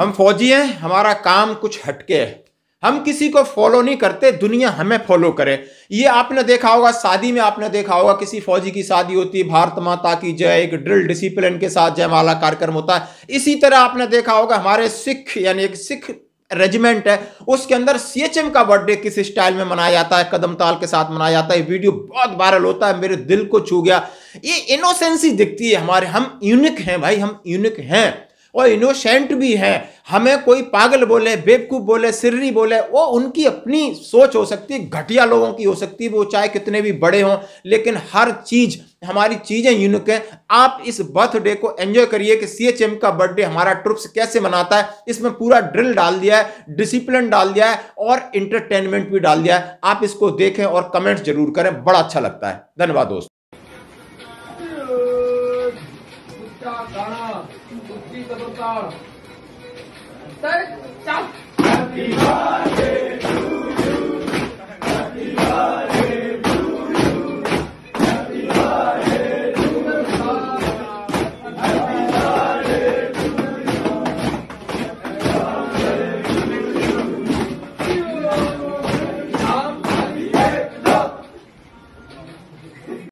हम फौजी हैं, हमारा काम कुछ हटके है। हम किसी को फॉलो नहीं करते, दुनिया हमें फॉलो करे। ये आपने देखा होगा, शादी में आपने देखा होगा, किसी फौजी की शादी होती है, भारत माता की जय, एक ड्रिल डिसिप्लिन के साथ जयमाला कार्यक्रम होता है। इसी तरह आपने देखा होगा, हमारे सिख, यानी एक सिख रेजिमेंट है, उसके अंदर सीएचएम का बर्थडे किस स्टाइल में मनाया जाता है, कदम ताल के साथ मनाया जाता है। वीडियो बहुत वायरल होता है, मेरे दिल को छू गया। ये इनोसेंसी दिखती है हमारे, हम यूनिक हैं भाई, हम यूनिक हैं। और इनोसेंट भी हैं। हमें कोई पागल बोले, बेवकूफ़ बोले, सिर्री बोले, वो उनकी अपनी सोच हो सकती है, घटिया लोगों की हो सकती है, वो चाहे कितने भी बड़े हों, लेकिन हर चीज़, हमारी चीज़ें यूनिक हैं। आप इस बर्थडे को एंजॉय करिए कि सी एच एम का बर्थडे हमारा ट्रुप्स कैसे मनाता है। इसमें पूरा ड्रिल डाल दिया है डिसिप्लिन डाल दिया है और इंटरटेनमेंट भी डाल दिया है। आप इसको देखें और कमेंट्स ज़रूर करें, बड़ा अच्छा लगता है। धन्यवाद दोस्त। đi con con tới xong